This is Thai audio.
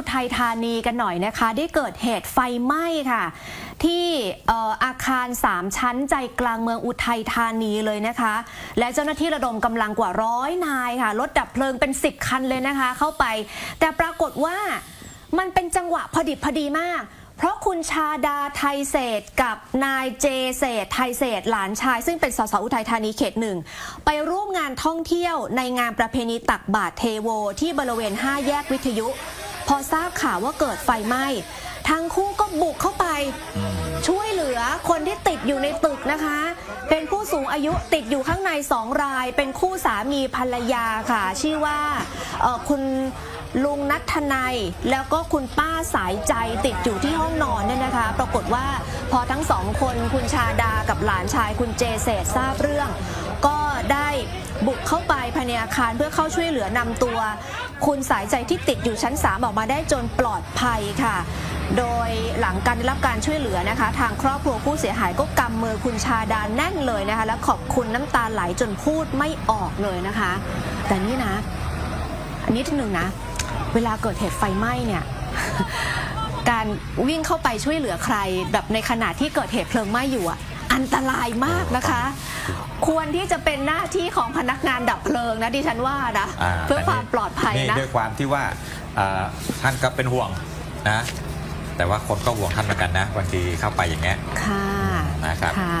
อุทัยธานีกันหน่อยนะคะ ได้เกิดเหตุไฟไหม้ค่ะ ที่เอ่ออาคาร 3 ชั้นใจกลางเมืองอุทัยธานีเลยนะคะ และเจ้าหน้าที่ระดมกำลังกว่าร้อยนายค่ะรถดับเพลิงเป็น 10 คันเลยนะคะ เข้าไป แต่ปรากฏว่ามันเป็นจังหวะพอดิบพอดีมากเพราะคุณชาดาไทยเศษกับนายเจเศษไทยเศษหลานชาย ซึ่งเป็นสสอุทัยธานีเขตหนึ่ง ไปร่วมงานท่องเที่ยวในงานประเพณีตักบาตรเทโว ที่บริเวณ 5 แยกวิทยุ พอทราบข่าวว่าเกิดไฟไหม้ทั้งคู่ก็บุกเข้าไป ช่วยเหลือคนที่ติดอยู่ในตึกนะคะ เป็นผู้สูงอายุติดอยู่ข้างในสองราย เป็นคู่สามีภรรยาค่ะ ชื่อว่าเอ่อคุณลุงนัทนายแล้วก็คุณป้าสายใจติดอยู่ที่ห้องนอนเนี่ยนะคะ ปรากฏว่าพอทั้งสองคนคุณชาดากับหลานชายคุณเจเศษทราบเรื่อง ก็ได้บุกเข้าไปภายในอาคารเพื่อเข้าช่วยเหลือนำตัว คุณสายใจที่ติดอยู่ชั้น 3 ออกมาได้จนปลอดภัยค่ะ โดยหลังการได้รับการช่วยเหลือนะคะ ทางครอบครัวผู้เสียหายก็กำมือคุณชาดาแน่นเลยนะคะ และขอบคุณน้ำตาไหลจนพูดไม่ออกเลยนะคะ แต่นี่นะ อันนี้ทีหนึ่งนะ เวลาเกิดเหตุไฟไหม้เนี่ยการวิ่งเข้าไปช่วยเหลือใคร แบบในขณะที่เกิดเหตุเพลิงไหม้อยู่อะ อันตรายมากนะคะ ควรที่จะเป็นหน้าที่ของพนักงานดับเพลิงนะดิฉันว่านะาเพื่อความปลอดภัยนี่นะด้วยความที่ว่าอ่าท่านก็เป็นห่วงนะ แต่ว่าคนก็ห่วงท่านเหมือนกันนะบางทีเข้าไปอย่างเงี้ยค่ะนะครับค่ะ